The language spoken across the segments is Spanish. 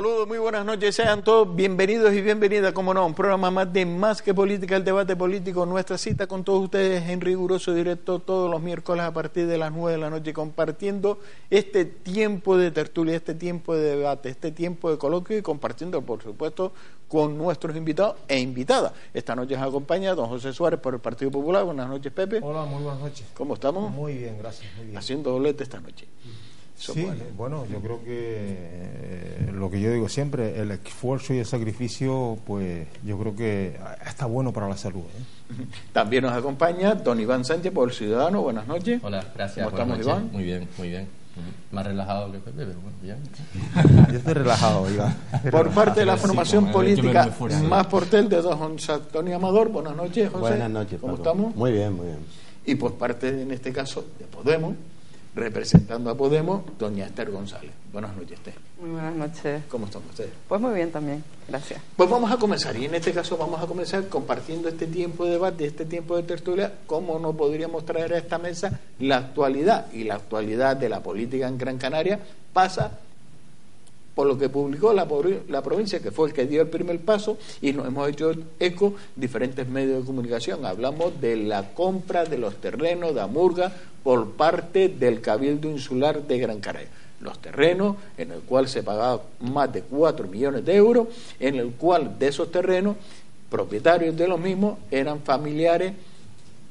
Saludos, muy buenas noches, sean todos bienvenidos y bienvenidas, como no, un programa más de Más que Política, el debate político, nuestra cita con todos ustedes en riguroso directo todos los miércoles a partir de las nueve de la noche, compartiendo este tiempo de tertulia, este tiempo de debate, este tiempo de coloquio y compartiendo, por supuesto, con nuestros invitados e invitadas. Esta noche nos acompaña don José Suárez por el Partido Popular. Buenas noches, Pepe. Hola, muy buenas noches. ¿Cómo estamos? Muy bien, gracias. Muy bien. Haciendo doblete esta noche. Sí, bueno, yo creo que eh, lo que yo digo siempre, el esfuerzo y el sacrificio, pues yo creo que está bueno para la salud. ¿eh? También nos acompaña don Iván Sánchez por el Ciudadano. Buenas noches. Hola, gracias. ¿Cómo estamos, Iván? Muy bien, muy bien. Más relajado que Pepe, pero bueno, bien. Yo estoy relajado, Iván. Por parte de la formación sí, política más portel de don José Antonio Amador. Buenas noches, José. Buenas noches, ¿Cómo Paco. estamos? Muy bien, muy bien. Y por parte, en este caso, de Podemos, representando a Podemos, doña Esther González. Buenas noches, Esther. Muy buenas noches. ¿Cómo están ustedes? Pues muy bien también, gracias. Pues vamos a comenzar, y en este caso vamos a comenzar compartiendo este tiempo de debate, este tiempo de tertulia, cómo no podríamos traer a esta mesa la actualidad, y la actualidad de la política en Gran Canaria pasa por lo que publicó la, la provincia, que fue el que dio el primer paso, y nos hemos hecho eco diferentes medios de comunicación. Hablamos de la compra de los terrenos de Amurga por parte del Cabildo Insular de Gran Canaria. Los terrenos en el cual se pagaba más de 4 millones de euros, en el cual de esos terrenos, propietarios de los mismos, eran familiares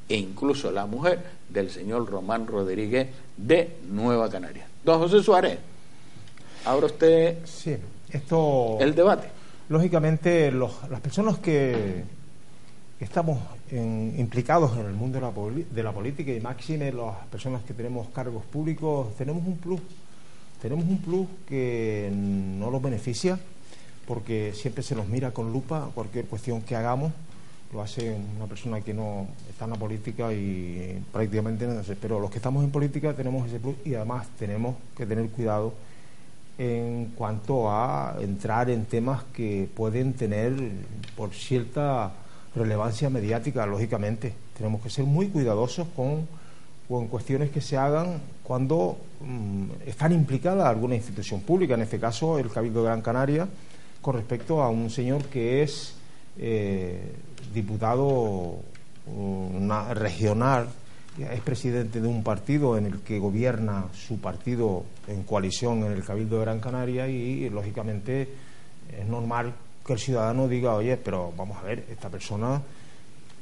e incluso la mujer del señor Román Rodríguez de Nueva Canaria. Don José Suárez, ahora usted Sí, esto. el debate. Lógicamente, los- las personas que, estamos en- implicados en el mundo de la, poli- de la política y máxime las personas que tenemos cargos públicos, tenemos un plus. Tenemos un plus que no nos beneficia porque siempre se nos mira con lupa cualquier cuestión que hagamos. Lo hace una persona que no está en la política y prácticamente no sé. Pero los que estamos en política tenemos ese plus y además tenemos que tener cuidado en cuanto a entrar en temas que pueden tener por cierta relevancia mediática, lógicamente. Tenemos que ser muy cuidadosos con, con cuestiones que se hagan cuando mm, están implicadas alguna institución pública, en este caso el Cabildo de Gran Canaria, con respecto a un señor que es eh, diputado una, regional, es presidente de un partido en el que gobierna su partido en coalición en el Cabildo de Gran Canaria y, lógicamente es normal que el ciudadano diga, oye, pero vamos a ver, esta persona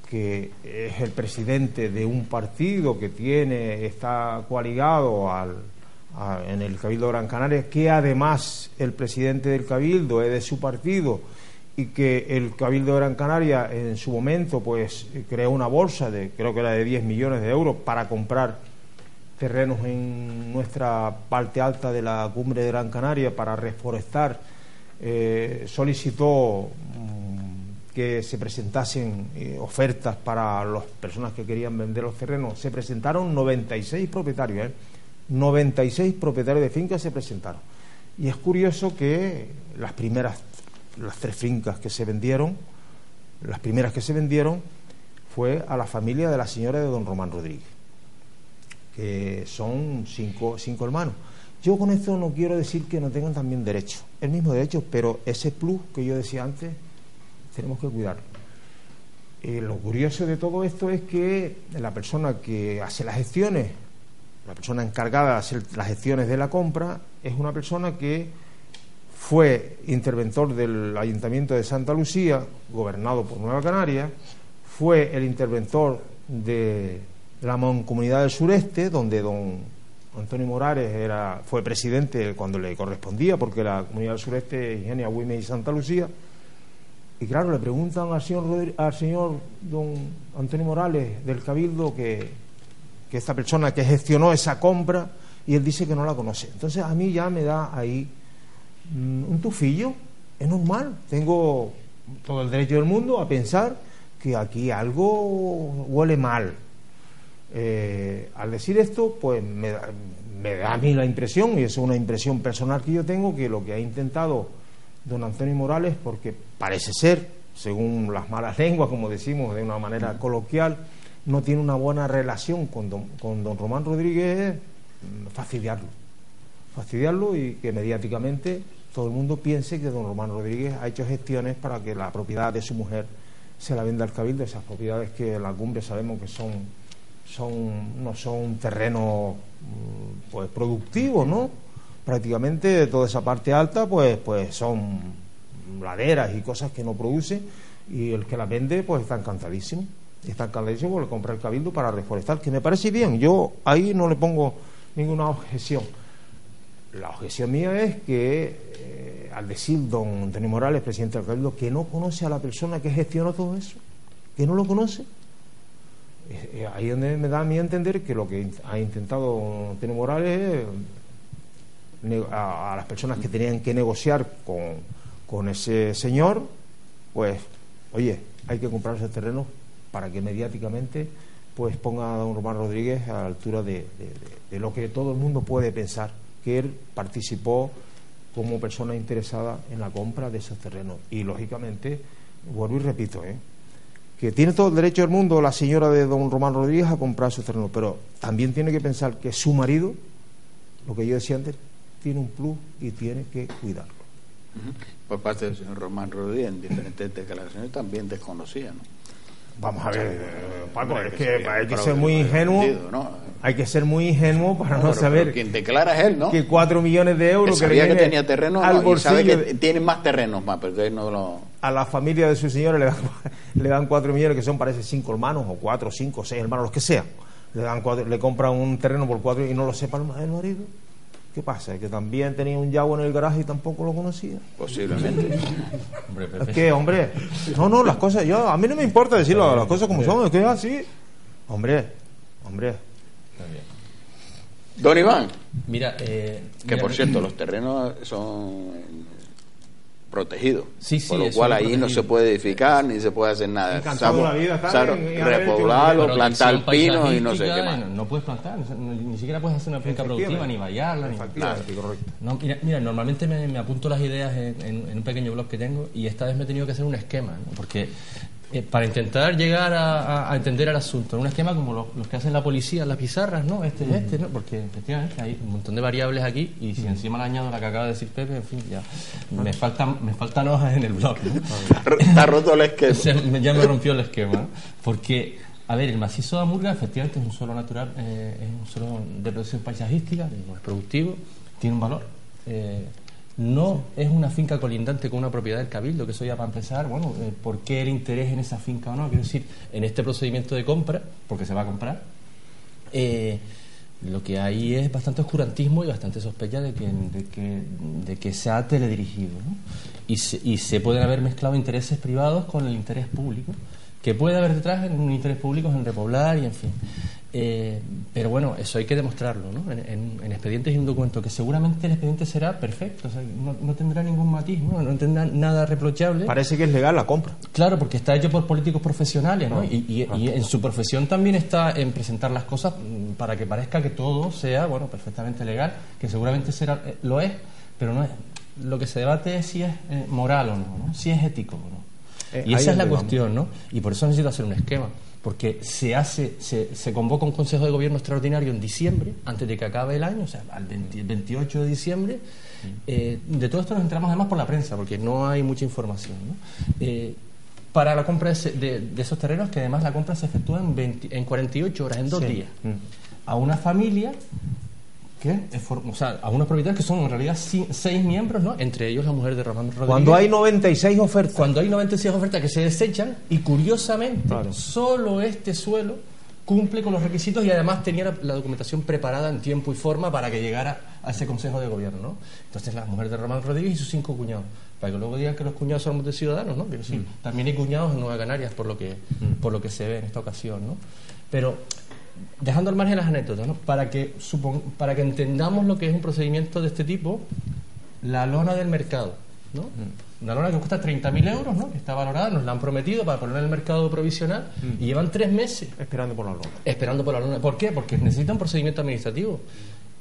que es el presidente de un partido que tiene está coaligado al, a- en el Cabildo de Gran Canaria, que además el presidente del Cabildo es de su partido y que el Cabildo de Gran Canaria en su momento pues creó una bolsa de creo que era de 10 millones de euros para comprar terrenos en nuestra parte alta de la cumbre de Gran Canaria para reforestar, eh, solicitó mm, que se presentasen eh, ofertas para las personas que querían vender los terrenos. Se presentaron 96 propietarios, ¿eh? 96 propietarios de fincas se presentaron. Y es curioso que las primeras, las tres fincas que se vendieron, las primeras que se vendieron, fue a la familia de la señora de don Román Rodríguez que son cinco, cinco hermanos. Yo con esto no quiero decir que no tengan también derecho, el mismo derecho, pero ese plus que yo decía antes, tenemos que cuidarlo. Eh, lo curioso de todo esto es que la persona que hace las gestiones, la persona encargada de hacer las gestiones de la compra, es una persona que fue interventor del Ayuntamiento de Santa Lucía, gobernado por Nueva Canaria, fue el interventor de la Mancomunidad del Sureste, donde don Antonio Morales era, fue presidente cuando le correspondía, porque la Comunidad del Sureste es Ingenia, Güemes y Santa Lucía. Y claro, le preguntan al señor, Rodri- al señor don Antonio Morales del Cabildo que, que esta persona que gestionó esa compra, y él dice que no la conoce. Entonces a mí ya me da ahí un tufillo, es normal, tengo todo el derecho del mundo a pensar que aquí algo huele mal. Eh, al decir esto, pues me da, me da a mí la impresión, y es una impresión personal que yo tengo, que lo que ha intentado don Antonio Morales, porque parece ser, según las malas lenguas, como decimos de una manera coloquial, no tiene una buena relación con don, con don Román Rodríguez, mm, fastidiarlo. Fastidiarlo y que mediáticamente todo el mundo piense que don Román Rodríguez ha hecho gestiones para que la propiedad de su mujer se la venda al cabildo, esas propiedades que en la cumbre sabemos que son, son no son terrenos mm, pues productivos, ¿no? Prácticamente toda esa parte alta pues, pues son laderas y cosas que no producen y el que las vende pues está encantadísimo. Está encantadísimo porque le compra el cabildo para reforestar, que me parece bien. Yo ahí no le pongo ninguna objeción. La objeción mía es que, eh, al decir don Antonio Morales, presidente del Cabildo, que no conoce a la persona que gestionó todo eso, que no lo conoce, ahí es donde me da a mí entender que lo que ha intentado don Antonio Morales a, las personas que tenían que negociar con, con ese señor, pues, oye, hay que comprar esos terrenos para que mediáticamente pues ponga a don Román Rodríguez a la altura de- de lo que todo el mundo puede pensar, que él participó como persona interesada en la compra de esos terrenos. Y lógicamente, vuelvo y repito, ¿eh? que tiene todo el derecho del mundo la señora de don Román Rodríguez a comprar esos terrenos, pero también tiene que pensar que su marido, lo que yo decía antes, tiene un plus y tiene que cuidarlo. Por parte del señor Román Rodríguez, en diferentes declaraciones también desconocía, ¿no? Vamos a ver, Paco, es que que hay que ser muy ingenuo. ¿no? Hay que ser muy ingenuo para no, pero- saber pero quien declara es él, ¿no? que cuatro millones de Que euros que, sabía que viene tenía terreno al no, y sabe que de- tiene más terrenos más, pero él no lo... a la familia de su señora le dan, le dan cuatro millones que son parece cinco hermanos o cuatro, cinco, seis hermanos, los que sean. Le dan cuatro, le compran un terreno por cuatro y no lo sepa el marido. ¿Qué pasa? Que también tenía un yago en el garaje y tampoco lo conocía. Posiblemente. Hombre, Es que, hombre, no, no, las cosas, yo, a mí no me importa decir las cosas como son, es que es así. Hombre, hombre, Está bien. Don Iván, Mira, eh, que mira, por cierto, los terrenos son eh, protegidos. Sí, sí, Por lo cual ahí no protegido. se puede edificar ni se puede hacer nada. Salvo- la vida, ahora repoblarlo, plantar pinos y no sé qué más. No, no puedes plantar, ni, ni siquiera puedes hacer una finca productiva, ni vallarla, ni. No, mira, mira, normalmente me, me apunto las ideas en, en- en un pequeño blog que tengo y esta vez me he tenido que hacer un esquema, ¿no? porque eh, para intentar llegar a, a- a entender el asunto, un esquema como los, los que hacen la policía en las pizarras, ¿no? Este es este, ¿no? Porque efectivamente hay un montón de variables aquí y si encima le añado la que acaba de decir Pepe, en fin, ya me faltan, me faltan hojas en el blog, ¿no? Está roto el esquema. Se me- ya me rompió el esquema. ¿no? Porque, a ver, el macizo de Amurga efectivamente es un suelo natural, eh, es un suelo de producción paisajística, digo, es productivo, tiene un valor. Eh, no es una finca colindante con una propiedad del cabildo, que eso ya para empezar, bueno, eh, ¿por qué el interés en esa finca o no? Quiero decir, en este procedimiento de compra, porque se va a comprar, eh, lo que hay es bastante oscurantismo y bastante sospecha de que, de que, de que se ha teledirigido. ¿no? Y, se, y se pueden haber mezclado intereses privados con el interés público, que puede haber detrás en un interés público en repoblar y en fin. Eh, pero bueno, eso hay que demostrarlo ¿no? en, en- en expedientes y un documento, que seguramente el expediente será perfecto, o sea, no, no tendrá ningún matiz, ¿no? no tendrá nada reprochable. Parece que es legal la compra. Claro, porque está hecho por políticos profesionales, ¿no? Y, y- y en su profesión también está en presentar las cosas mm, para que parezca que todo sea, bueno, perfectamente legal, que seguramente será, eh, lo es, pero no es. Lo que se debate es si es eh, moral o no, ¿no? Si es ético o no. Eh, y esa es la cuestión, ¿no? Y por eso necesito hacer un esquema. Porque se hace, se, se convoca un Consejo de Gobierno extraordinario en diciembre, antes de que acabe el año, o sea, al 20 28 de diciembre. Eh, de todo esto nos enteramos además por la prensa, porque no hay mucha información. ¿no? Eh, para la compra de, ese- de- de esos terrenos, que además la compra se efectúa en, 20 en 48 horas, en dos Sí. días, a una familia for- o sea, a unos propietarios que son en realidad seis miembros, ¿no? entre ellos la mujer de Román Rodríguez. Cuando hay 96 ofertas. Cuando hay 96 ofertas que se desechan y curiosamente Claro. solo este suelo cumple con los requisitos y además tenía la, la documentación preparada en tiempo y forma para que llegara a ese Consejo de Gobierno. ¿no? Entonces la mujer de Román Rodríguez y sus cinco cuñados. Para que luego digan que los cuñados somos de ciudadanos, ¿no? Decir, también hay cuñados en Nueva Canarias por lo que, por lo que se ve en esta ocasión, ¿no? Pero dejando al margen las anécdotas, ¿no? Para que, para que entendamos lo que es un procedimiento de este tipo, la lona del mercado, ¿no? Una lona que cuesta 30.000 euros, ¿no? Que está valorada, nos la han prometido para poner en el mercado provisional y llevan tres meses Esperando por la lona. esperando por la luna. ¿Por qué? Porque necesita un procedimiento administrativo.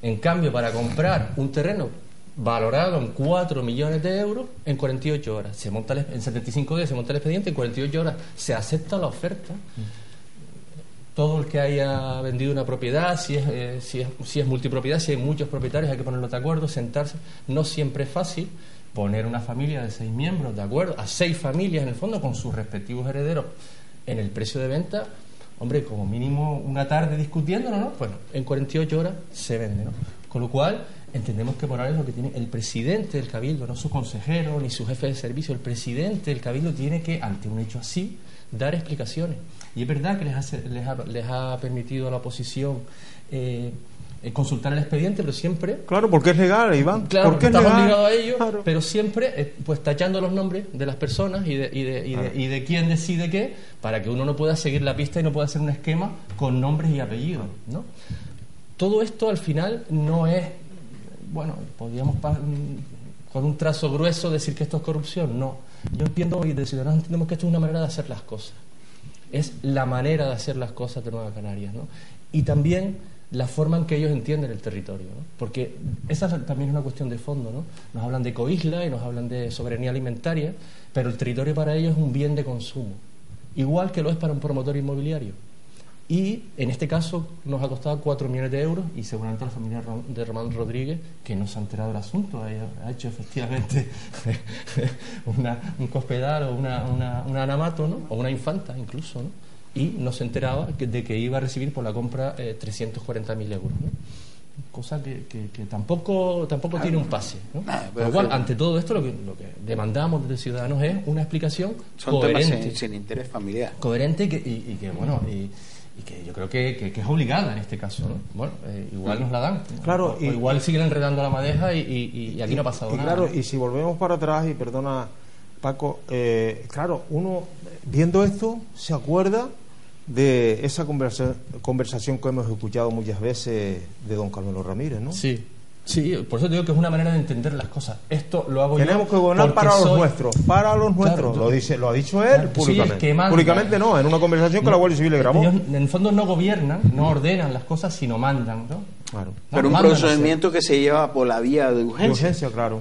En cambio, para comprar un terreno valorado en 4 millones de euros en 48 horas, se monta el- en 75 días se monta el expediente, en 48 horas se acepta la oferta. Todo el que haya vendido una propiedad, si es, eh, si, es, si es multipropiedad, si hay muchos propietarios, hay que ponerlos de acuerdo, sentarse. No siempre es fácil poner una familia de seis miembros de acuerdo, a seis familias en el fondo con sus respectivos herederos en el precio de venta. Hombre, como mínimo una tarde discutiéndolo, ¿no? Bueno, en 48 horas se vende, ¿no? Con lo cual, entendemos que Morales lo que tiene, el presidente del Cabildo, no su consejero ni su jefe de servicio, el presidente del Cabildo tiene que, ante un hecho así, dar explicaciones. Y es verdad que les, hace- les, ha, les ha permitido a la oposición eh, eh, consultar el expediente, pero siempre Claro, porque es legal, Iván. Claro, porque es estamos legal. ligados a ello, Claro. pero siempre eh, pues tachando los nombres de las personas y de, y, de, y, de, y de quién decide qué, para que uno no pueda seguir la pista y no pueda hacer un esquema con nombres y apellidos. ¿no? Todo esto al final no es, bueno, podríamos mm, con un trazo grueso decir que esto es corrupción. No, yo entiendo y de Ciudadanos entendemos que esto es una manera de hacer las cosas. Es la manera de hacer las cosas de Nueva Canarias. ¿no? Y también la forma en que ellos entienden el territorio. ¿no? Porque esa también es una cuestión de fondo. ¿no? Nos hablan de coisla y nos hablan de soberanía alimentaria, pero el territorio para ellos es un bien de consumo, igual que lo es para un promotor inmobiliario. Y en este caso nos ha costado 4 millones de euros y seguramente la familia de Román Rodríguez, que no se ha enterado del asunto, ha, ha hecho efectivamente una- un cospedal o una, una, anamato, ¿no? o una infanta incluso, ¿no? y no se enteraba de que iba a recibir por la compra eh, 340.000 euros. ¿no? Cosa que, que- que tampoco, tampoco tiene un pase. ¿no? Ah, Con pero lo cual, que- ante todo esto, lo que, lo que demandamos desde Ciudadanos es una explicación Son coherente sin, sin interés familiar. coherente y, y que bueno y, y que yo creo que, que- que es obligada en este caso ¿no? bueno eh, igual nos la dan. Claro, o, y- o igual siguen enredando la madeja y, y- y aquí no ha pasado y nada claro, y si volvemos para atrás, y perdona Paco, eh, claro, uno viendo esto se acuerda de esa conversa- conversación que hemos escuchado muchas veces de don Carmelo Ramírez, ¿no? sí sí por eso te digo que es una manera de entender las cosas esto lo hago Tenemos yo que gobernar para los soy- nuestros, para los nuestros. Claro, lo dice, lo ha dicho él Claro, sí, públicamente. el que manda. públicamente no, en una conversación que la Guardia Civil le grabó. ellos en el fondo no gobiernan no ordenan las cosas sino mandan ¿no? Claro. Pero un a hacer. procedimiento que se lleva por la vía de De urgencia. urgencia, claro.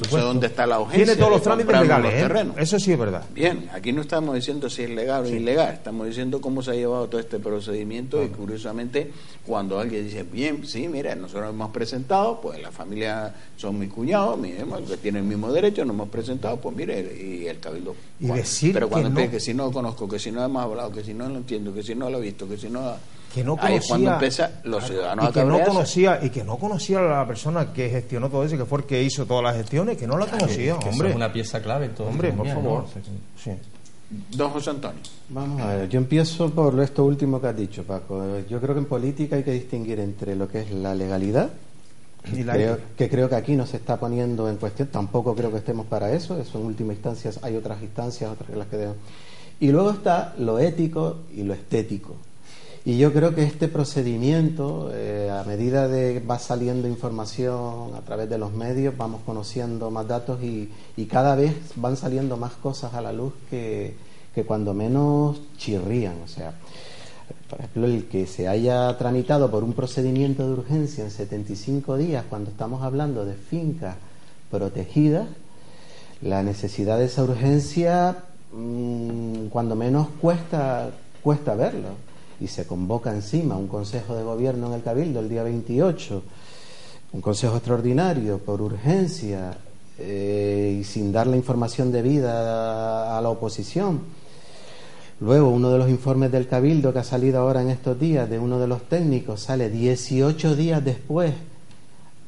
No sé dónde está la urgencia. Tiene todos los trámites legales, los ¿eh? terrenos. Eso sí es verdad. Bien, aquí no estamos diciendo si es legal o ilegal, estamos diciendo cómo se ha llevado todo este procedimiento y curiosamente cuando alguien dice, bien, sí, mira, nosotros hemos presentado, pues la familia son mis cuñados, mis hermanos, que tienen el mismo derecho, nos hemos presentado, pues mire, y el cabildo. Y decir pero cuando que no- que si no lo conozco, que si no hemos hablado, que si no lo entiendo, que si no lo he visto, que si no... que no Ahí es cuando conocía empieza los Claro, ciudadanos y que a no conocía y que no conocía a la persona que gestionó todo eso que fue el que hizo todas las gestiones que no la conocía que eso hombre es una pieza clave en todo hombre por favor ¿no? Que- sí. Don José Antonio. Vamos a ver, yo empiezo por esto último que has dicho, Paco. Yo creo que en política hay que distinguir entre lo que es la legalidad, Y la creo- ética. que creo que aquí no se está poniendo en cuestión, tampoco creo que estemos para eso, eso en última instancia hay otras instancias, otras reglas que deben. Y luego está lo ético y lo estético. Y yo creo que este procedimiento, eh, a medida de va saliendo información a través de los medios, vamos conociendo más datos y, y cada vez van saliendo más cosas a la luz que, que cuando menos chirrían. O sea, por ejemplo, el que se haya tramitado por un procedimiento de urgencia en 75 días, cuando estamos hablando de fincas protegidas, la necesidad de esa urgencia, mm, cuando menos cuesta, cuesta verlo. Y se convoca encima un Consejo de Gobierno en el Cabildo el día 28, un Consejo extraordinario por urgencia eh, y sin dar la información debida a, la oposición. Luego, uno de los informes del Cabildo que ha salido ahora en estos días de uno de los técnicos sale 18 días después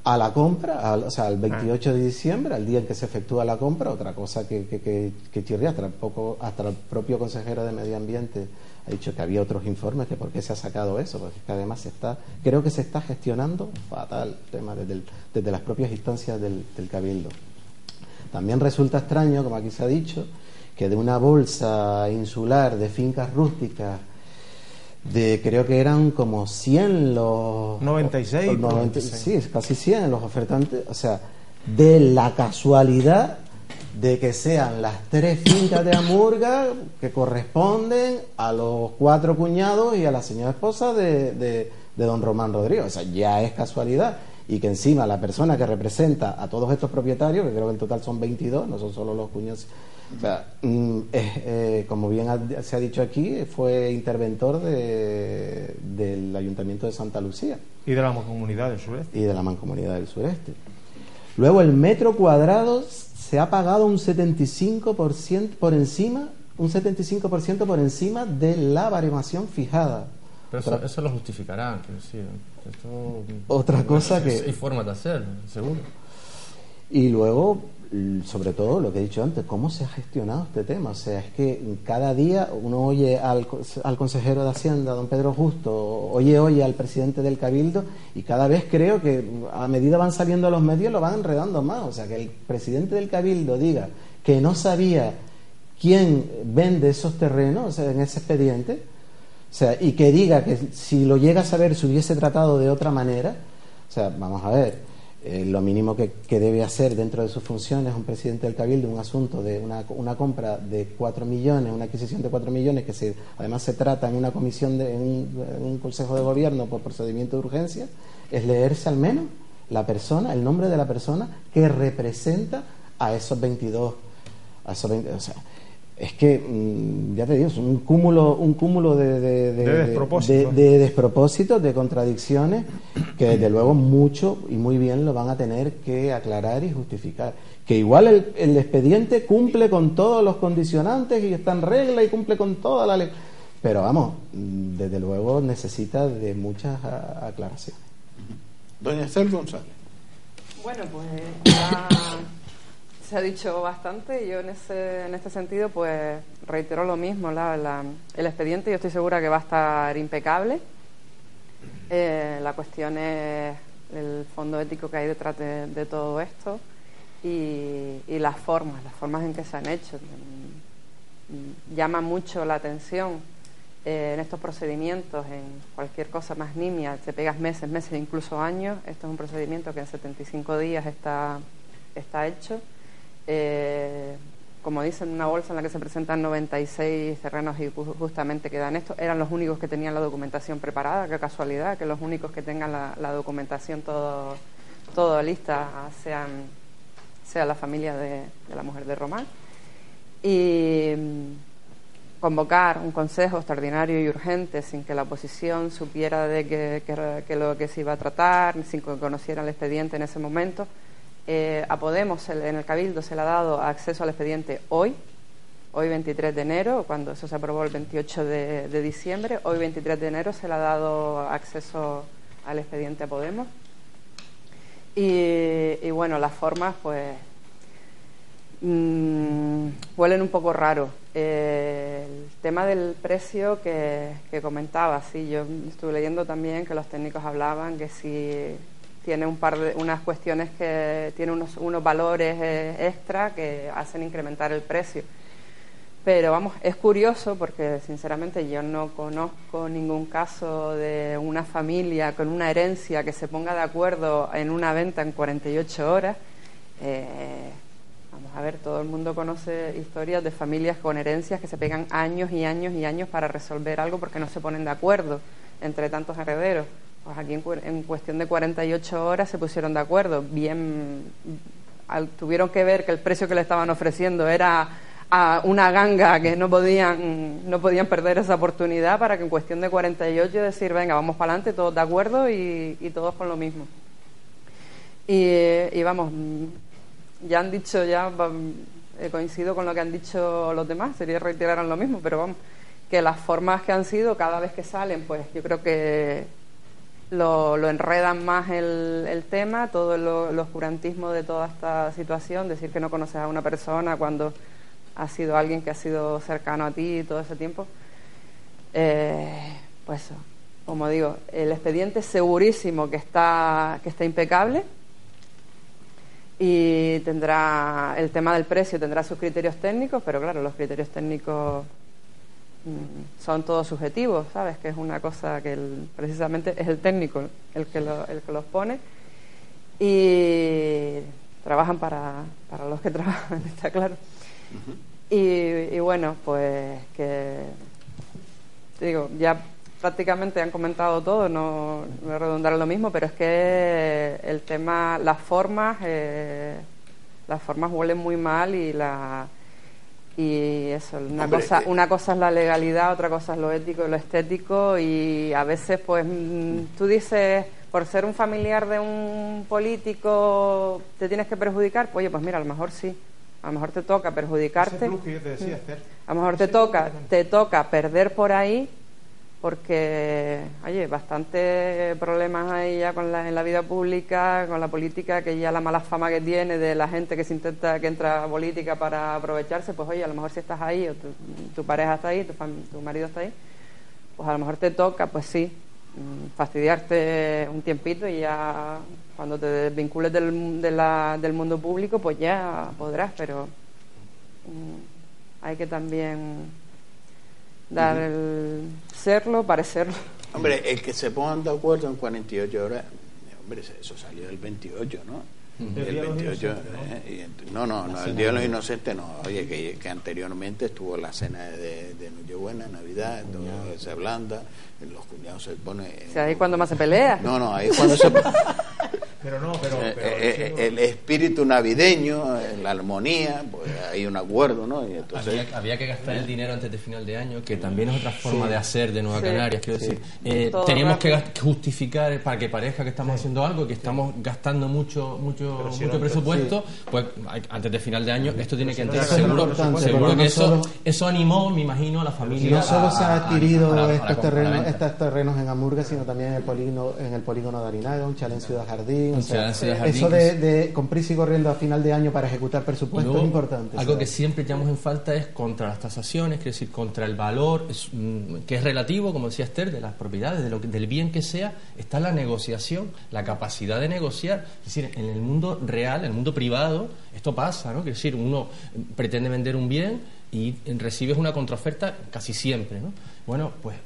a la compra, al- o sea, el 28 de diciembre, al día en que se efectúa la compra, otra cosa que, que, que, que chirría, hasta el, poco, hasta el propio consejero de Medio Ambiente ha dicho que había otros informes, que por qué se ha sacado eso, porque es que además se está, creo que se está gestionando fatal el tema desde, el- desde las propias instancias del, del Cabildo. También resulta extraño, como aquí se ha dicho, que de una bolsa insular de fincas rústicas, de creo que eran como 100 los... 96, los 90 96. sí, casi 100 los ofertantes, o sea, de la casualidad de que sean las tres fincas de Amurga que corresponden a los cuatro cuñados y a la señora esposa de, de, de don Román Rodríguez. O sea, ya es casualidad. Y que encima la persona que representa a todos estos propietarios, que creo que en total son 22, no son solo los cuñados, Mm, es, eh, como bien se ha dicho aquí, fue interventor de- del Ayuntamiento de Santa Lucía Y de la comunidad del sureste. y de la Mancomunidad del Sureste. Luego el metro cuadrado se ha pagado un 75% por encima, un 75% por encima de la baremación fijada. Pero eso, Otra- eso lo justificarán, quiero decir. Esto, Otra cosa que- Hay formas de hacerlo, seguro. Y luego, sobre todo, lo que he dicho antes, cómo se ha gestionado este tema. O sea, es que cada día uno oye al, al consejero de Hacienda, don Pedro Justo, oye, oye al presidente del Cabildo, y cada vez creo que a medida van saliendo los medios lo van enredando más. O sea, que el presidente del Cabildo diga que no sabía quién vende esos terrenos o sea, en ese expediente, o sea, y que diga que si lo llega a saber se hubiese tratado de otra manera, o sea, vamos a ver, eh, lo mínimo que, debe hacer dentro de sus funciones un presidente del Cabildo, un asunto de una, compra de 4 millones, una adquisición de 4 millones, que se, además se trata en una comisión, de, en un consejo de gobierno por procedimiento de urgencia, es leerse al menos la persona, el nombre de la persona que representa a esos 22, a esos 20, o sea, es que, mm, ya te digo, es un cúmulo, un cúmulo de, de, De despropósitos. de- de despropósitos, de contradicciones, que desde luego mucho y muy bien lo van a tener que aclarar y justificar. Que igual el, el expediente cumple con todos los condicionantes y está en regla y cumple con toda la ley. Pero vamos, mm, desde luego necesita de muchas a- aclaraciones. Doña Estel González. Bueno, pues ya se ha dicho bastante y yo en, ese, en este sentido pues reitero lo mismo. la- el expediente yo estoy segura que va a estar impecable. Eh, la cuestión es el fondo ético que hay detrás de, todo esto y, las formas, las formas en que se han hecho. Llama mucho la atención eh, en estos procedimientos, en cualquier cosa más nimia, te pegas meses, meses, incluso años. Esto es un procedimiento que en 75 días está hecho. Eh, como dicen, una bolsa en la que se presentan 96 terrenos y ju- justamente quedan estos. Eran los únicos que tenían la documentación preparada, qué casualidad, que los únicos que tengan la, documentación todo, todo lista sean sea la familia de, la mujer de Román. Y mm, convocar un consejo extraordinario y urgente sin que la oposición supiera de que, que- que lo que se iba a tratar, sin que conociera el expediente en ese momento. Eh, a Podemos en el Cabildo se le ha dado acceso al expediente hoy, hoy 23 de enero, cuando eso se aprobó el 28 de, diciembre, hoy 23 de enero se le ha dado acceso al expediente a Podemos. Y, bueno, las formas, pues, mm, huelen un poco raro. Eh, el tema del precio que, que comentaba, sí, yo estuve leyendo también que los técnicos hablaban que si tiene un par de unas cuestiones que tiene unos, unos valores eh, extra que hacen incrementar el precio. Pero vamos, es curioso porque sinceramente yo no conozco ningún caso de una familia con una herencia que se ponga de acuerdo en una venta en 48 horas. Eh, vamos a ver, todo el mundo conoce historias de familias con herencias que se pegan años y años y años para resolver algo porque no se ponen de acuerdo entre tantos herederos. Pues aquí en, en cuestión de 48 horas se pusieron de acuerdo. Bien, tuvieron que ver que el precio que le estaban ofreciendo era a una ganga que no podían no podían perder esa oportunidad para que en cuestión de 48 decir venga vamos para adelante todos de acuerdo y, todos con lo mismo y, vamos ya han dicho ya eh, coincido con lo que han dicho los demás sería reiterar lo mismo pero vamos que las formas que han sido cada vez que salen pues yo creo que lo, lo enredan más el, tema, todo lo- el oscurantismo de toda esta situación, decir que no conoces a una persona cuando ha sido alguien que ha sido cercano a ti todo ese tiempo. Eh, pues como digo, el expediente es segurísimo que está, que está impecable y tendrá el tema del precio tendrá sus criterios técnicos, pero claro, los criterios técnicos son todos subjetivos, ¿sabes? Que es una cosa que el- precisamente es el técnico el que, lo- el que los pone y trabajan para, para los que trabajan, está claro. y, y bueno, pues que digo, ya prácticamente han comentado todo, no, no voy a redundar en lo mismo, pero es que el tema, las formas, eh, las formas huelen muy mal y la Y eso, una Hombre, cosa, eh. una cosa es la legalidad, otra cosa es lo ético y lo estético y a veces pues mm, tú dices, por ser un familiar de un político te tienes que perjudicar, pues oye, pues mira, a lo mejor sí, a lo mejor te toca Ese perjudicarte. plus que yo te decía, Esther. A lo mejor te Ese toca, te toca perder por ahí porque, oye, bastante problemas hay ya con la, en la vida pública, con la política, que ya la mala fama que tiene de la gente que se intenta, que entra a política para aprovecharse, pues oye, a lo mejor si estás ahí o tu, pareja está ahí, tu, tu marido está ahí, pues a lo mejor te toca, pues sí, mm, fastidiarte un tiempito y ya cuando te desvincules del, de la- del mundo público, pues ya podrás, pero mm, hay que también dar el serlo, parecerlo. Hombre, el que se pongan de acuerdo en 48 horas, hombre, eso salió el 28, ¿no? El El Día de los 28, Inocentes, ¿no? eh, no, no, no, el Día de los Inocentes no. Oye, que, que anteriormente estuvo la cena de, de Nochebuena, Navidad, todo se blanda, los cuñados se pone... O sea, ahí cuando más se pelea. No, no, ahí es cuando se... Pero no, pero. Eh, pero eh, el espíritu navideño, eh, la armonía, pues hay un acuerdo, ¿no? Y entonces, Había, había que gastar el dinero antes de final de año, que también es otra forma de hacer de Nueva Sí. Canarias. Quiero decir, eh, teníamos que rápido. gast- justificar para que parezca que estamos haciendo algo, que estamos gastando mucho mucho si mucho no, presupuesto, pues antes de final de año esto tiene que si no, entrar. Seguro, seguro que eso, solo- eso animó, me imagino, a la familia. No solo se a- ha a- adquirido a a estos terrenos, estos terrenos en Amurga, sino también en el polígono, en el polígono de Arinaga, un chalet en Ciudad Jardín. O sea, eso de, de con prisa y corriendo a final de año para ejecutar presupuesto luego, es importante. Algo ¿sabes? que siempre echamos en falta es contra las tasaciones, es decir, contra el valor, es, mm, que es relativo, como decía Esther, de las propiedades, de lo que- del bien que sea, está la negociación, la capacidad de negociar. Es decir, en el mundo real, en el mundo privado, esto pasa, ¿no? Es decir, uno mm, pretende vender un bien y eh, recibes una contraoferta casi siempre, ¿no? Bueno, pues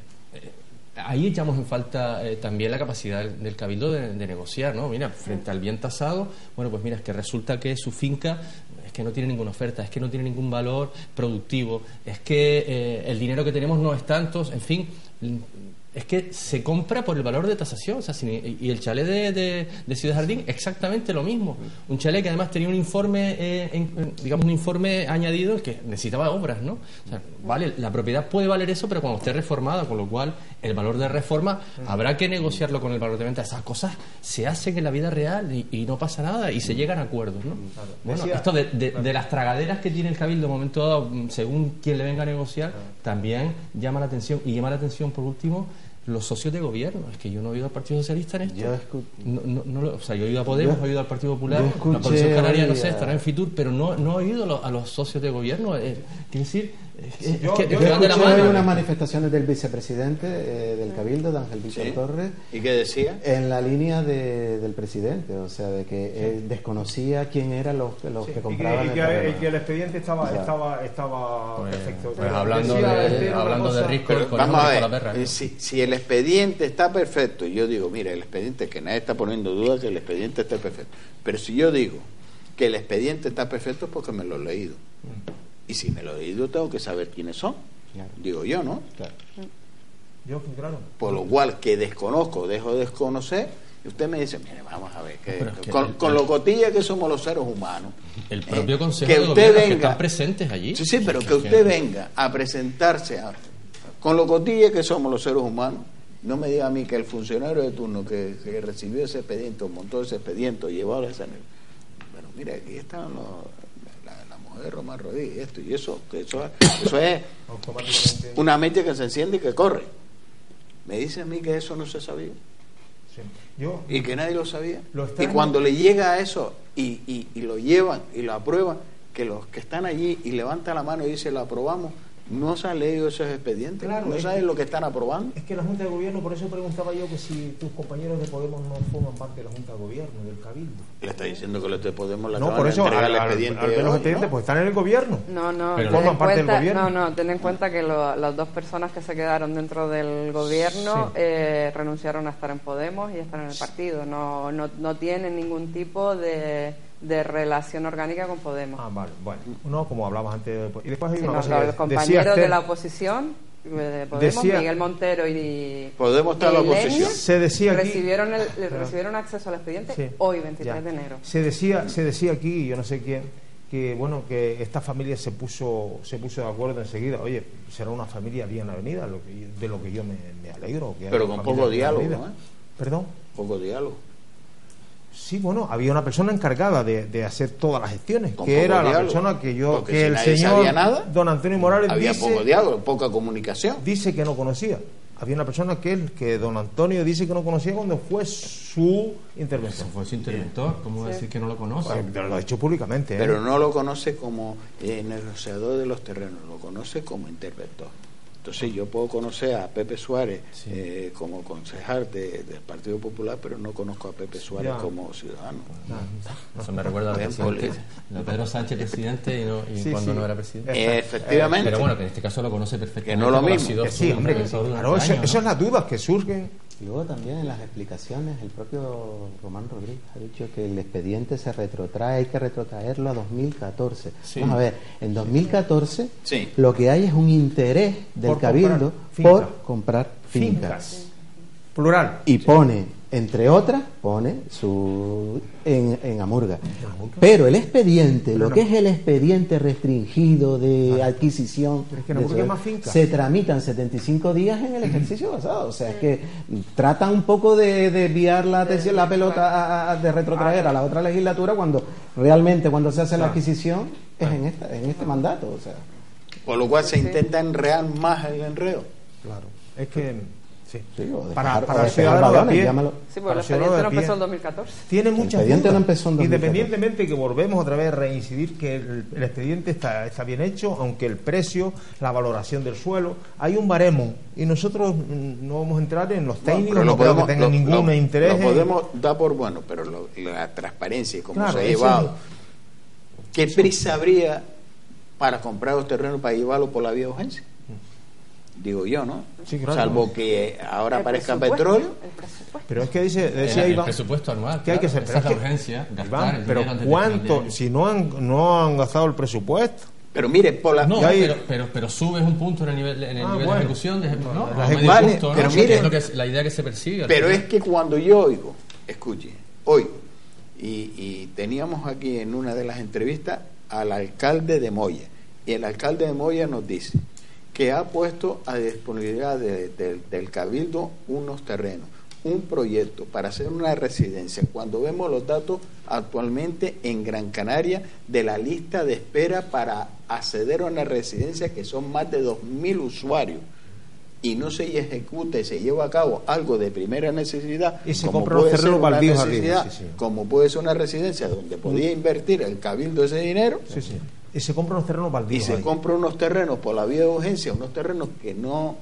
ahí echamos en falta eh, también la capacidad del, cabildo de, negociar, ¿no? Mira, frente al bien tasado, bueno, pues mira, es que resulta que su finca es que no tiene ninguna oferta, es que no tiene ningún valor productivo, es que eh, el dinero que tenemos no es tanto, en fin, es que se compra por el valor de tasación, o sea, sin- y el chalet de, de- de Ciudad Jardín exactamente lo mismo, un chalet que además tenía un informe, eh, en- digamos un informe añadido que necesitaba obras, ¿no? O sea, vale, la propiedad puede valer eso, pero cuando esté reformada, con lo cual el valor de reforma habrá que negociarlo con el valor de venta. Esas cosas se hacen en la vida real y, y no pasa nada y se llegan a acuerdos, ¿no? Bueno, Decía- esto de, de- de las tragaderas que tiene el cabildo en un momento dado, según quien le venga a negociar, también llama la atención y llama la atención por último los socios de gobierno. Es que yo no he oído al Partido Socialista en esto. Yo No, no, no o sea, yo he oído a Podemos, Yo- he oído al Partido Popular, la Población Canaria, no sé, estará en Fitur, pero no, no he oído a los, a los socios de gobierno. Eh, quiero decir, es, es yo- que, yo es que Yo la escuché mano. unas manifestaciones del vicepresidente eh, del Cabildo, de Ángel Víctor Sí. Torres, ¿Y qué decía? en la línea de- del presidente, o sea, de que él desconocía quién eran los, los Sí, que y compraban y el que, terreno. y que el expediente estaba, O sea, estaba, estaba Pues, perfecto. pues hablando de, hablando de cosa- risco, Pero el conejo vamos a ver, la perra. eh, si, si el expediente está perfecto, y yo digo, mira, el expediente, que nadie está poniendo duda que el expediente esté perfecto, pero si yo digo que el expediente está perfecto es porque me lo he leído. Y si me lo he leído tengo que saber quiénes son, Claro. digo yo, ¿no? Claro. Yo, claro. Por lo cual que desconozco, dejo de desconocer, y usted me dice, mire, vamos a ver, que, Pero es que con, el- con lo cotilla que somos los seres humanos. El eh, propio Consejo que de usted Gobierno que venga- están presentes allí. Sí, sí, pero que usted venga a presentarse a- con lo cotilla que somos los seres humanos. No me diga a mí que el funcionario de turno que, que recibió ese expediente, montó ese expediente, llevó a esa. Bueno, mira, aquí están los, de Román Rodríguez, esto y eso, que eso, eso es una mecha que se enciende y que corre. Me dice a mí que eso no se sabía sí. Yo, y que nadie lo sabía. Lo y cuando le llega a eso y, y, y lo llevan y lo aprueban, que los que están allí y levantan la mano y dicen lo aprobamos, no se han leído esos expedientes, Claro, no saben lo que están aprobando. es que la Junta de Gobierno, por eso preguntaba yo que si tus compañeros de Podemos no forman parte de la Junta de Gobierno, del Cabildo. Le está diciendo que los de Podemos le No, acaban por de eso, al, el al- expediente al ver los hoy, expedientes, ¿no? pues están en el Gobierno. No, no, Pero- Forman en parte del cuenta, gobierno. no, no, ten en cuenta que lo- las dos personas que se quedaron dentro del gobierno Sí. eh, renunciaron a estar en Podemos y a estar en el partido. No, no, no tienen ningún tipo de, de relación orgánica con Podemos. Ah, vale, bueno. No, como hablabas antes. Y después hay Sí, una no, cosa los que decía compañeros de la oposición eh, de Podemos, Decía- Miguel Montero y Podemos estar en la oposición. Se decía aquí- recibieron, el, recibieron acceso al expediente Sí. hoy, 23 Ya. de enero. Se decía, se decía aquí, yo no sé quién, que bueno que esta familia se puso se puso de acuerdo enseguida oye será una familia bien avenida lo que- de lo que yo me, me alegro que Pero con poco diálogo. ¿no? perdón Poco diálogo. Sí bueno había una persona encargada de, de hacer todas las gestiones Con que era la persona que yo Porque que si el nadie señor sabía nada, don Antonio Morales Había dice poco diálogo, poca comunicación. dice que no conocía había una persona que él que don Antonio dice que no conocía cuando fue su intervención Eso fue su interventor, ¿cómo decir que no lo conoce? Bueno, lo ha dicho públicamente ¿eh? Pero no lo conoce como eh, negociador de los terrenos, lo conoce como interventor. Entonces yo puedo conocer a Pepe Suárez Sí. eh, como concejal de- del Partido Popular, pero no conozco a Pepe Suárez Ya. como ciudadano. Eso me recuerda a Pedro Sánchez presidente y, no- y Sí, cuando sí. no era presidente. Efectivamente. Pero bueno, que en este caso lo conoce perfectamente. Que no lo mismo. Que sí, hombre, que Claro, eso, son las dudas que surgen. Y luego también en las explicaciones el propio Román Rodríguez ha dicho que el expediente se retrotrae, hay que retrotraerlo a 2014. Sí. Vamos a ver, en 2014 Sí. lo que hay es un interés del Por cabildo comprar por comprar fincas. Fincas. Plural. Y pone, entre otras, pone su en, en Amurga. Pero el expediente, lo que es el expediente restringido de adquisición, es que en Amurga más se tramitan 75 días en el ejercicio pasado. O sea, es que tratan un poco de desviar la atención, la pelota, a- a- de retrotraer a la otra legislatura cuando realmente cuando se hace la adquisición es en, esta, en este mandato. O sea, Por lo cual se intenta enredar más el enredo. Claro. Es que, sí. sí, o Para, para o el ciudadano de a balones, pie, llámalo. Sí, el el expediente no empezó en 2014. Tiene muchas expediente dudas. no empezó en 2014. Independientemente que volvemos otra vez a reincidir que el, el expediente está, está bien hecho, aunque el precio, la valoración del suelo, hay un baremo y nosotros no vamos a entrar en los técnicos, no lo creo podemos- que tengan lo- ningún lo- interés. Lo en- podemos dar por bueno, pero lo- la transparencia y cómo Claro, se ha llevado. es- ¿Qué prisa habría para comprar los terrenos para llevarlos por la vía de urgencia? Digo yo, ¿no? Sí, claro. Salvo que ahora El aparezca petróleo. el presupuesto. Pero es que dice, El, decía el Iván, presupuesto anual. que hay que ser. Esa es la urgencia, gastar Iván, el pero ¿cuánto? Si no han, no han gastado el presupuesto. Pero mire, por la, No, hay- pero, pero, pero subes un punto en el nivel, en el Ah, nivel bueno. de ejecución, de, ¿no? Vale, punto, pero mire- es lo que es la idea que se persigue. Pero final. es que cuando yo oigo, escuche, oigo, y, y teníamos aquí en una de las entrevistas al alcalde de Moya, y el alcalde de Moya nos dice que ha puesto a disponibilidad de- de- del cabildo unos terrenos, un proyecto para hacer una residencia. Cuando vemos los datos actualmente en Gran Canaria de la lista de espera para acceder a una residencia que son más de 2.000 usuarios y no se ejecuta y se lleva a cabo algo de primera necesidad, Y se como puede ser una arriba, necesidad, sí, sí. como puede ser una residencia donde podía invertir el cabildo ese dinero sí. Y se compran los terrenos y baldíos. se ahí. compra unos terrenos por la vía de urgencia, unos terrenos que no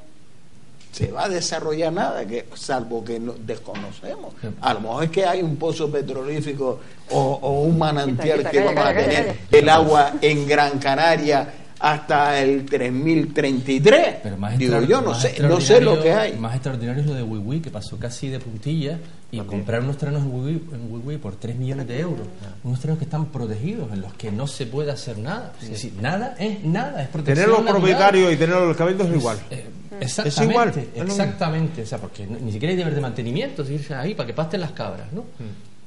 se va a desarrollar nada, que salvo que no, desconocemos. A lo mejor es que hay un pozo petrolífico o, o un manantial Quita, que vamos a tener el agua en Gran Canaria hasta el 3033. Pero más Digo, yo no más sé, no sé lo que hay. Más extraordinario es lo de Wiwi, que pasó casi de puntilla y comprar unos terrenos en Wiwi, en Wiwi por 3 millones de euros. Unos terrenos que están protegidos, en los que no se puede hacer nada. Es decir, nada es nada, es protección Tener los propietarios y tener los cabildos es igual. Eh, exactamente, igual, es mismo. exactamente. O sea, porque ni siquiera hay deber de mantenimiento, es irse ahí para que pasten las cabras, ¿no?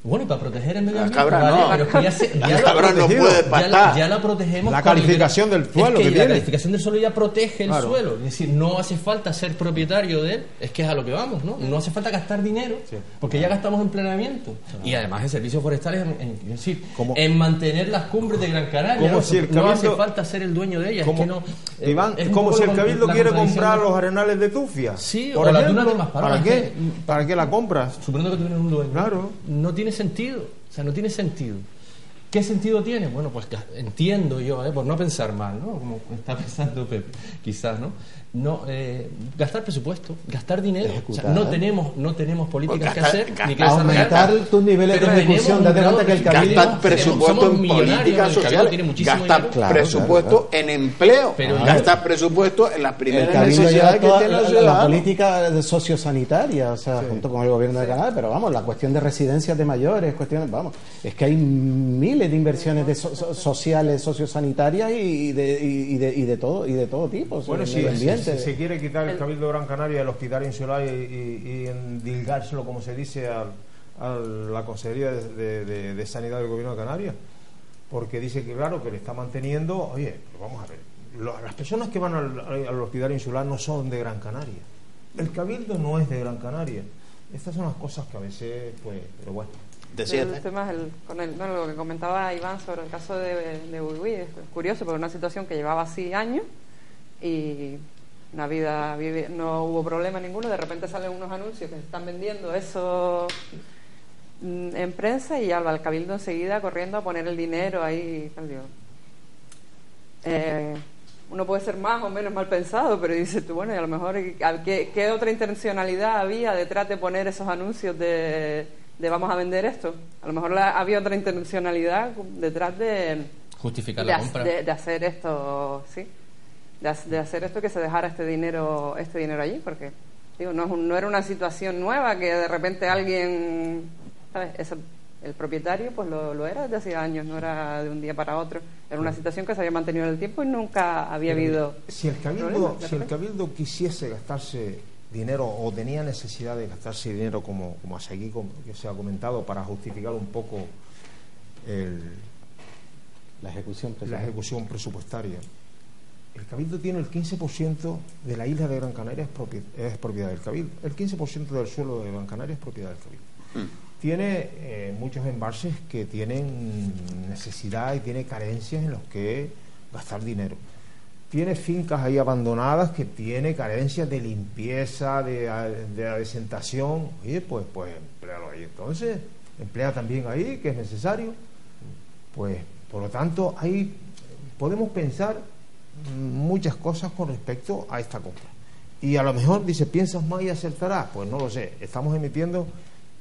Bueno, y para proteger el medio Las ambiente. cabras vale, no. pero es que ya se- no puede la- Ya la protegemos. La calificación del suelo Es que que la tiene. calificación del suelo ya protege el Claro. suelo. Es decir, no hace falta ser propietario de él, es que es a lo que vamos, ¿no? No hace falta gastar dinero, porque ya gastamos en planeamiento. Y además en servicios forestales, en, en- es decir, en mantener las cumbres de Gran Canaria. Como ¿no? si el no hace falta ser el dueño de ellas. Como, es que no, eh, Iván, es como si el la- cabildo la quiere comprar los arenales de Tufia. Sí, por o las ejemplo. dunas de Masparón. ¿Para qué? ¿Para qué la compras? suponiendo que tuvieras un dueño. Claro. No tiene sentido. O sea, no tiene sentido. ¿Qué sentido tiene? Bueno, pues entiendo yo, ¿eh? por no pensar mal, ¿no? Como está pensando Pepe, quizás, ¿no? No, eh, gastar presupuesto, gastar dinero. O sea, no tenemos, no tenemos políticas Pues gastar- que hacer, gastar- ni que. Aumentar tus niveles de ejecución. Date cuenta que el de- cabildo. Gastar presupuesto somos en políticas sociales, tiene muchísimo gastar dinero. Claro, presupuesto en empleo, Pero- gastar presupuesto en las primeras necesidades que tiene la, la la- ciudad. la política de sociosanitaria, o sea, junto con el gobierno de Canadá, pero vamos, la cuestión de residencias de mayores, cuestiones, vamos, es que hay miles de inversiones de so- so- sociales, sociosanitarias y de, y, y de, y de todo y de todo tipo, Bueno, el si, se quiere quitar el Cabildo de Gran Canaria del Hospital Insular y, y, y endilgárselo, como se dice, al- a la Consejería de, de- de- de Sanidad del Gobierno de Canarias, porque dice que, claro, que le está manteniendo. Oye, pero vamos a ver, lo- las personas que van al, al hospital insular no son de Gran Canaria. El cabildo no es de Gran Canaria. Estas son las cosas que a veces, pues, pero bueno. Decía, el tema es el, con el, no, lo que comentaba Iván sobre el caso de, de es curioso porque una situación que llevaba así años y una vida no hubo problema ninguno de repente salen unos anuncios que se están vendiendo eso mm, en prensa y va el cabildo enseguida corriendo a poner el dinero ahí eh, uno puede ser más o menos mal pensado, pero dices tú, bueno, y a lo mejor, ¿qué, qué otra intencionalidad había detrás de poner esos anuncios de, de vamos a vender esto? A lo mejor la- había otra intencionalidad detrás de, Justificar de, la ha- compra. de- de hacer esto, sí, de, ha- de hacer esto que se dejara este dinero, este dinero allí, porque digo, no, es un- no era una situación nueva que de repente alguien, ¿sabes? Eso- el propietario pues lo, lo era desde hacía años, no era de un día para otro, era una situación que se había mantenido en el tiempo y nunca había habido Si el cabildo, si el cabildo quisiese gastarse dinero o tenía necesidad de gastarse dinero, como, como hasta aquí como que se ha comentado, para justificar un poco el, La ejecución la presupuestaria. ejecución presupuestaria. El Cabildo tiene el 15% de la isla de Gran Canaria es, propi- es propiedad del Cabildo. El 15% del suelo de Gran Canaria es propiedad del Cabildo. Tiene eh, muchos embalses que tienen necesidad y tiene carencias en los que gastar dinero. Tiene fincas ahí abandonadas que tiene carencias de limpieza, de, de adesentación. Oye, pues, pues emplealo ahí. Entonces, emplea también ahí, que es necesario. Pues, por lo tanto, ahí podemos pensar muchas cosas con respecto a esta compra. Y a lo mejor dice, ¿piensas más y acertarás? Pues no lo sé. Estamos emitiendo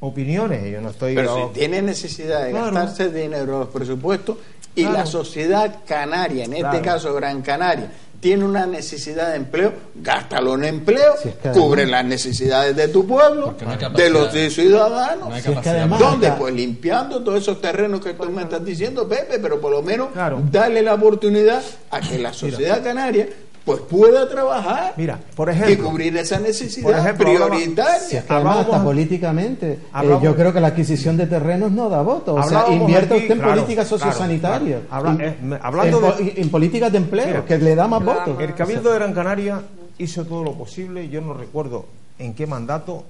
opiniones. Yo no estoy. Pero si tiene necesidad de Claro. gastarse dinero en los presupuestos y Claro. la sociedad canaria, en Claro. este caso Gran Canaria, tiene una necesidad de empleo, gástalo en empleo, Si es que cubre además- las necesidades de tu pueblo, no de los ciudadanos. No hay Si es que capacidad. además- ¿Dónde? Pues limpiando todos esos terrenos que tú me estás diciendo, Pepe, pero por lo menos Claro. darle la oportunidad a que la sociedad canaria pues pueda trabajar Mira, por y ejemplo, cubrir esa necesidad por ejemplo, prioritaria. Si es que además Hablábamos- hasta políticamente, eh, yo creo que la adquisición de terrenos no da voto. O sea, invierta aquí, usted en claro, políticas claro, sociosanitarias. claro. Habla- En- eh, hablando en, de- en políticas de empleo, Mira, que le da más votos. El Cabildo de Gran Canaria hizo todo lo posible, yo no recuerdo en qué mandato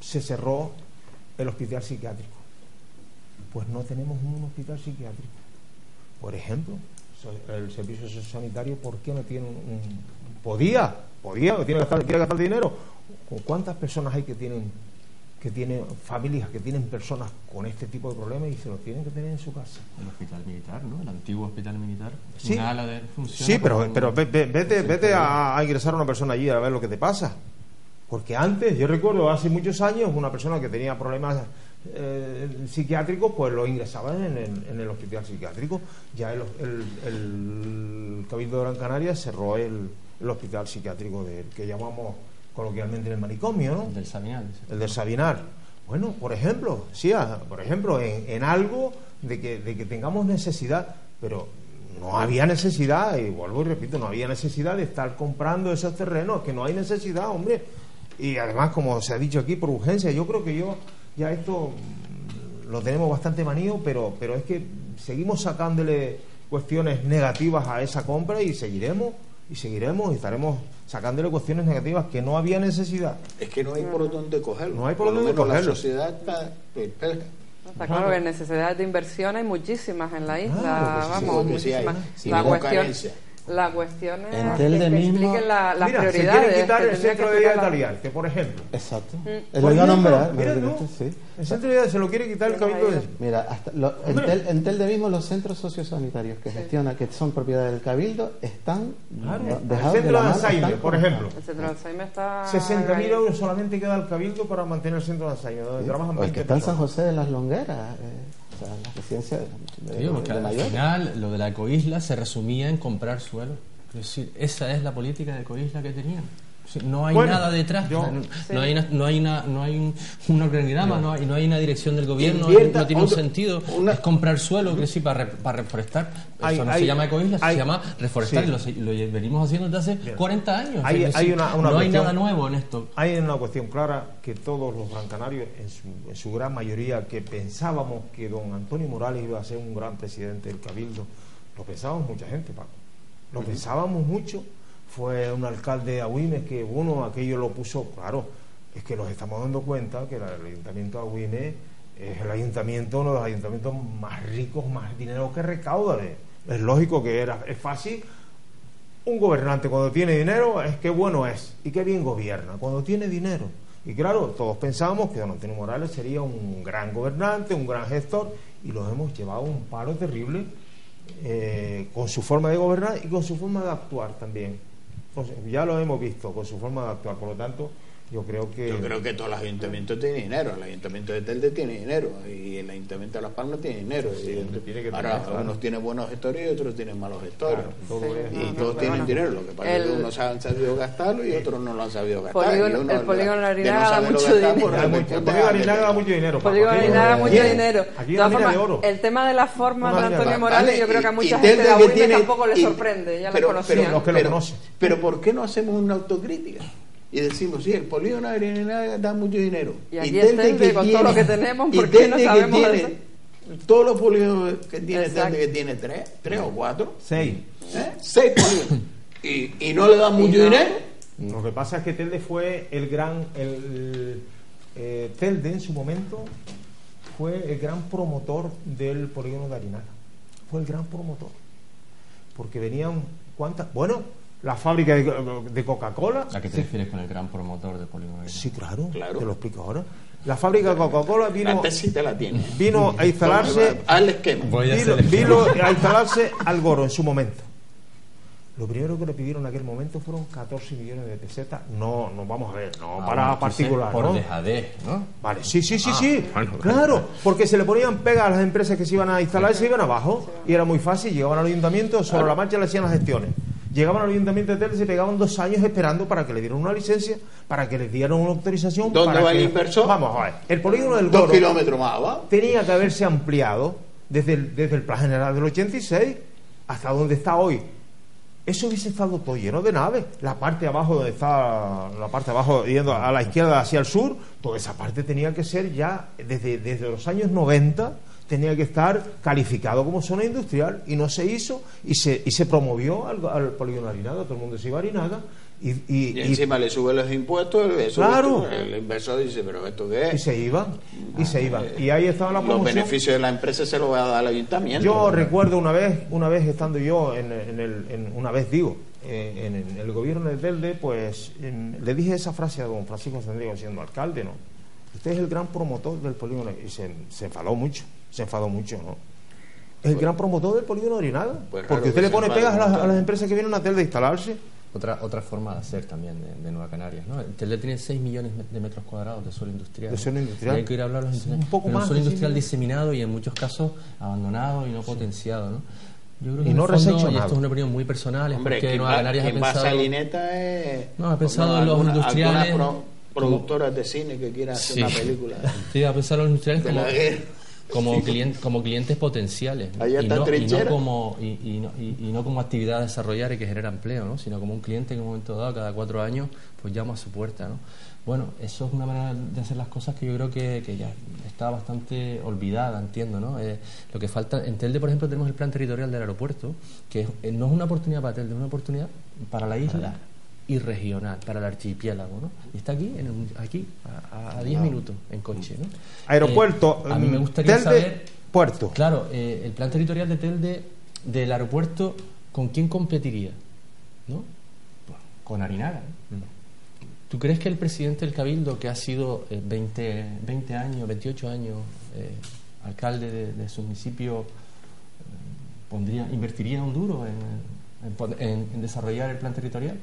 se cerró el hospital psiquiátrico. Pues no tenemos un hospital psiquiátrico. Por ejemplo, el servicio sociosanitario, ¿por qué no tiene un... un- podía, podía, tiene que gastar, quiere gastar dinero. ¿Con ¿Cuántas personas hay que tienen que tienen familias que tienen personas con este tipo de problemas y se los tienen que tener en su casa? El hospital militar, ¿no? El antiguo hospital militar. Sí. Una ala de Sí, pero, pero ve- ve- vete, vete a, a ingresar a una persona allí a ver lo que te pasa. Porque antes, yo recuerdo hace muchos años, una persona que tenía problemas eh, psiquiátricos, pues lo ingresaban en el, en el hospital psiquiátrico. Ya el, el- el Cabildo de Gran Canaria cerró el, el hospital psiquiátrico del que llamamos coloquialmente el manicomio, ¿no? Del Sabinal. dice. el del Sabinar. Bueno, por ejemplo, sí, a- por ejemplo, en, en algo de que, de que tengamos necesidad, pero no había necesidad, y vuelvo y repito, no había necesidad de estar comprando esos terrenos, que no hay necesidad, hombre. Y además, como se ha dicho aquí, por urgencia, yo creo que yo ya esto mm, lo tenemos bastante manío, pero, pero es que seguimos sacándole cuestiones negativas a esa compra y seguiremos, y seguiremos, y estaremos sacándole cuestiones negativas que no había necesidad. Es que no hay por dónde cogerlo. No hay por lo dónde cogerlo. La sociedad está perpleja. Está claro que necesidades de inversión hay muchísimas en la isla, Claro que sí, vamos, sí, que sí hay. muchísimas. La, cuestión, carencia. La cuestión es En que, mismo- expliquen la- las Mira, se prioridades. quiere quitar que el centro de la- italiano, que por ejemplo. Exacto. Mm. Lo iba a nombrar. mira tú, sí. El centro de día se lo quiere quitar el cabildo de... Mira, hasta lo- en. Tel- en Telde mismo los centros sociosanitarios que gestiona, que son propiedad del cabildo, están Claro, no, el dejados de centro de mano, Alzheimer, por ejemplo. El centro de Alzheimer está... 60.000 euros solamente queda al cabildo para mantener el centro de Alzheimer, donde Sí. trabajan O el 20 que está en San. José de las Longueras, eh, o sea, la residencia de, Digo, al final lo de la ecoisla se resumía en comprar suelo. Es decir, esa es la política de ecoisla que tenían. No hay Bueno, nada detrás, yo- no, Sí. no hay, una- no hay, una, no hay un, un organigrama, no. hay, no hay una dirección del gobierno, Invierta no tiene un sentido. una- Es comprar suelo, que sí, para, re- para reforestar. Eso no hay- se llama ecoisla, hay- se llama reforestar sí. y lo, venimos haciendo desde hace 40 años. Hay- Es hay decir, una- una no hay nada nuevo en esto. Hay una cuestión clara que todos los brancanarios, en su, en su gran mayoría, que pensábamos que don Antonio Morales iba a ser un gran presidente del Cabildo, lo pensábamos mucha gente, Paco. Lo pensábamos mucho. Fue un alcalde de Agüimes que, uno, aquello lo puso, claro, es que nos estamos dando cuenta que el ayuntamiento de Agüimes es el ayuntamiento, uno de los ayuntamientos más ricos, más dinero que recauda. Es lógico que era, es fácil un gobernante cuando tiene dinero es que bueno es y qué bien gobierna cuando tiene dinero. Y claro, todos pensábamos que don Antonio Morales sería un gran gobernante, un gran gestor, y los hemos llevado a un paro terrible eh, con su forma de gobernar y con su forma de actuar también. Ya lo hemos visto con su forma de actuar, por lo tanto, yo creo que... Yo creo que todos los ayuntamientos tienen dinero. El ayuntamiento de Telde tiene dinero y el ayuntamiento de Las Palmas tiene dinero. tiene que Ahora, tener, claro. unos tienen buenos gestores y otros tienen malos gestores. Claro, todo Sí. es- Y No, todos tienen dinero. Lo que pasa es que El- unos han sabido gastarlo y otros no lo han sabido gastar. Polígono- Y uno, el polígono de no da mucho dinero. pues, Da mucho- responde el polígono Arinaga da mucho dinero. Paco. Polígono Aquí- Arinaga, mucho aquí- dinero. El tema de las formas Una de Antonio. Morales, yo creo que a mucha gente Telde de tampoco le sorprende, ya la conocían. lo pero- conocen. Pero ¿por qué no hacemos una autocrítica? Y decimos, sí, el polígono de Arinaga da mucho dinero. Y aquí Telde, con todo lo que tenemos, y ¿por qué no Telde que sabemos tiene-? Todos los polígonos que tiene Exacto. Telde, que tiene tres, tres o cuatro, Seis. ¿eh? seis polígonos. Y, y no le dan mucho no. dinero. Lo que pasa es que Telde fue el gran. El, eh, Telde en su momento fue el gran promotor del polígono de Arinaga. Fue el gran promotor. Porque venían. ¿Cuántas? Bueno, la fábrica de, de Coca-Cola. ¿A qué te Sí, refieres con el gran promotor polígono? Arinaga? Sí, claro, Claro. Te lo explico ahora. La fábrica de Coca-Cola vino, La tesis te la tiene. vino a instalarse. Al esquema. Voy a Vino, hacer el- vino a instalarse al Goro en su momento. Lo primero que le pidieron en aquel momento fueron 14 millones de pesetas. No, no vamos a ver, no Ah, para particular. Por ¿no? dejadez, ¿no? Vale, sí, sí, sí, Ah, sí. bueno, claro, porque se le ponían pegas a las empresas que se iban a instalar y se iban abajo. Y era muy fácil, llegaban al ayuntamiento, sobre la marcha le hacían las gestiones. Llegaban al ayuntamiento de Telde y se pegaban dos años esperando para que le dieran una licencia, para que les dieran una autorización. ¿Dónde para va el que- inversor? Vamos a ver. El polígono del Dos Goro kilómetros más tenía que haberse ampliado desde el, desde el Plan General del 86 hasta donde está hoy. Eso hubiese estado todo lleno de naves. La parte de abajo donde está la parte de abajo yendo a la izquierda hacia el sur, toda esa parte tenía que ser ya desde, desde los años 90 tenía que estar calificado como zona industrial y no se hizo y se, y se promovió al, al polígono Arinaga, todo el mundo se iba a Arinaga y, y- Y y- encima le sube los impuestos, eso- Claro. el inversor dice, pero ¿esto qué y es? se iban, y se iban. Y ahí estaba la Los promoción. beneficios de la empresa se los va a dar al ayuntamiento. Yo recuerdo una vez, una vez estando yo en, en el, en- una vez digo, eh, en, en el gobierno de Telde, pues en- le dije esa frase a don Francisco Sendrigo siendo alcalde, ¿no? Usted es el gran promotor del polígono y se, se enfadó mucho, se enfadó mucho, ¿no? Es el gran promotor del polígono de Pues porque que usted le pone pegas a las, a las empresas que vienen a Telde a instalarse. Otra, otra forma de hacer también de, de Nueva Canarias. ¿no? Telde tiene 6 millones de metros cuadrados de suelo industrial. De suelo industrial. Y hay que ir a hablar a los un poco más suelo industrial diseminado y en muchos casos abandonado y no potenciado. ¿no? Yo creo que Y no el fondo, y esto es una opinión muy personal, es Hombre, porque quien Nueva va, Canarias ha quien va a pensado... Salineta es... No, ha pensado en los alguna- industriales algunas pro- productoras de cine que quieran hacer Sí. una película. Sí, ha pensado en los industriales como. Como, clien- como clientes potenciales y, no, y, no como, y, y no, y- y no como actividad a desarrollar y que genera empleo, ¿no? sino como un cliente que en un momento dado, cada cuatro años, pues llama a su puerta. ¿no? Bueno, eso es una manera de hacer las cosas que yo creo que, que ya está bastante olvidada, entiendo. ¿no? Eh, lo que falta, en Telde, por ejemplo, tenemos el plan territorial del aeropuerto, que es- eh, no es una oportunidad para Telde, es una oportunidad para la isla y regional, para el archipiélago. ¿no? Y está aquí, en un- aquí a- a 10 minutos en coche. ¿no? Aeropuerto, Eh, a mí me mm, gustaría Telde, saber puerto. Claro, eh, el plan territorial de Telde del aeropuerto, ¿con quién competiría? ¿No? Con Arinaga. ¿no? ¿Tú crees que el presidente del Cabildo, que ha sido eh, 20, 20 años, 28 años eh, alcalde de, de su municipio, pondría, invertiría un duro en, en- en desarrollar el plan territorial?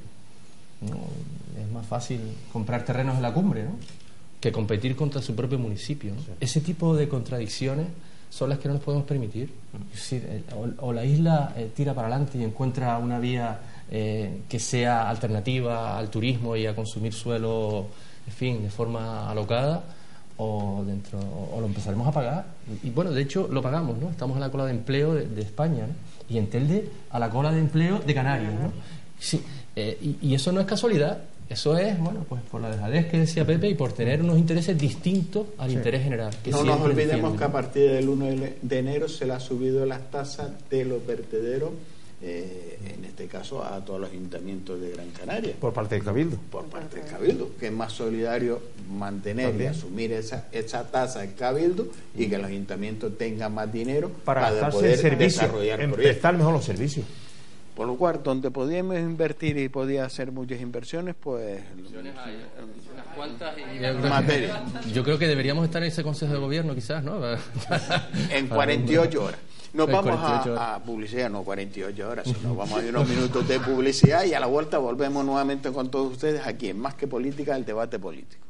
No, es más fácil comprar terrenos en la cumbre, ¿no? Que competir contra su propio municipio. ¿no? Ese tipo de contradicciones son las que no nos podemos permitir. Es decir, el- o, o la isla eh, tira para adelante y encuentra una vía eh, que sea alternativa al turismo y a consumir suelo, en fin, de forma alocada, o, dentro, o lo empezaremos a pagar. Y bueno, de hecho lo pagamos, ¿no? Estamos a la cola de empleo de, España, ¿no? Y en Telde a la cola de empleo de Canarias, ¿no? Sí, eh, y, y eso no es casualidad, eso es, bueno, pues por la dejadez que decía Pepe y por tener unos intereses distintos al interés general. no nos olvidemos que a partir del 1 de enero se le ha subido las tasas de los vertederos, eh, en este caso a todos los ayuntamientos de Gran Canaria. Por parte del Cabildo. Por parte del Cabildo, que es más solidario mantener y asumir esa, esa tasa del Cabildo y que los ayuntamientos tengan más dinero para, poder desarrollar en prestar mejor los servicios. Por lo cual, donde podíamos invertir y podía hacer muchas inversiones, pues... Yo creo que deberíamos estar en ese Consejo de Gobierno, quizás, ¿no? en 48 horas. Nos vamos a, publicidad, no 48 horas, sino vamos a ir unos minutos de publicidad y a la vuelta volvemos nuevamente con todos ustedes aquí en Más que Política, el debate político.